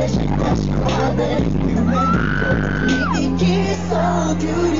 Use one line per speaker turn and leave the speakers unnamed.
wish it was forever. You make me so beautiful.